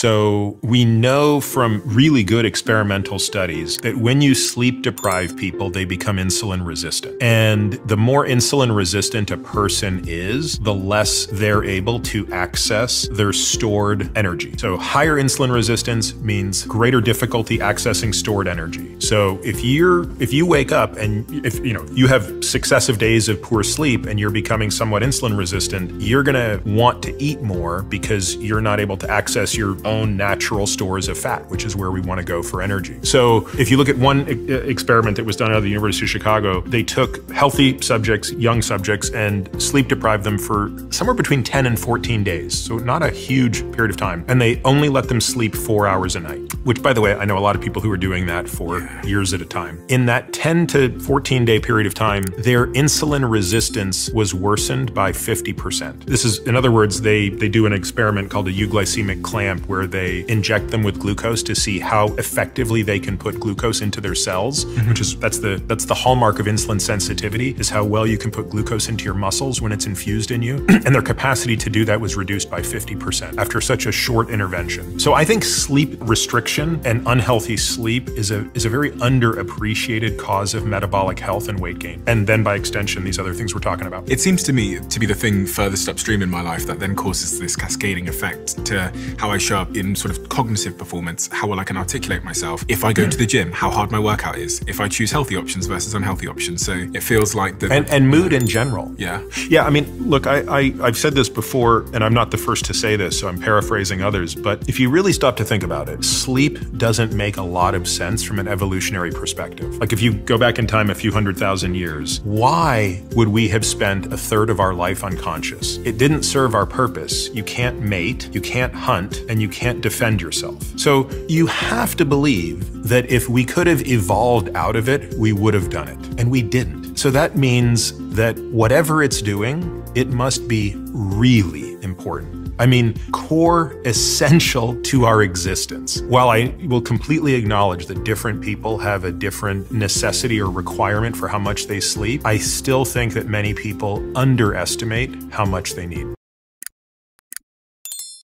So we know from really good experimental studies that when you sleep deprive people, they become insulin resistant. And the more insulin resistant a person is, the less they're able to access their stored energy. So higher insulin resistance means greater difficulty accessing stored energy. So if you're if you wake up and if you know you have successive days of poor sleep and you're becoming somewhat insulin resistant, you're going to want to eat more because you're not able to access your own natural stores of fat, which is where we want to go for energy. So if you look at one e experiment that was done out of the University of Chicago, they took healthy subjects, young subjects, and sleep deprived them for somewhere between 10 and 14 days. So not a huge period of time. And they only let them sleep four hours a night, which by the way, I know a lot of people who are doing that for years at a time. In that 10 to 14 day period of time, their insulin resistance was worsened by 50%. This is, in other words, they, they do an experiment called a euglycemic clamp where they inject them with glucose to see how effectively they can put glucose into their cells, mm -hmm. which is that's the that's the hallmark of insulin sensitivity is how well you can put glucose into your muscles when it's infused in you. and their capacity to do that was reduced by 50% after such a short intervention. So I think sleep restriction and unhealthy sleep is a is a very underappreciated cause of metabolic health and weight gain. And then by extension, these other things we're talking about. It seems to me to be the thing furthest upstream in my life that then causes this cascading effect to how I show up in sort of cognitive performance, how well I can articulate myself. If I go to the gym, how hard my workout is. If I choose healthy options versus unhealthy options. So it feels like the and, and mood in general. Yeah. Yeah. I mean, look, I, I I've said this before, and I'm not the first to say this, so I'm paraphrasing others. But if you really stop to think about it, sleep doesn't make a lot of sense from an evolutionary perspective. Like if you go back in time a few hundred thousand years, why would we have spent a third of our life unconscious? It didn't serve our purpose. You can't mate, you can't hunt, and you can't defend yourself. So you have to believe that if we could have evolved out of it, we would have done it. And we didn't. So that means that whatever it's doing, it must be really important. I mean, core, essential to our existence. While I will completely acknowledge that different people have a different necessity or requirement for how much they sleep, I still think that many people underestimate how much they need.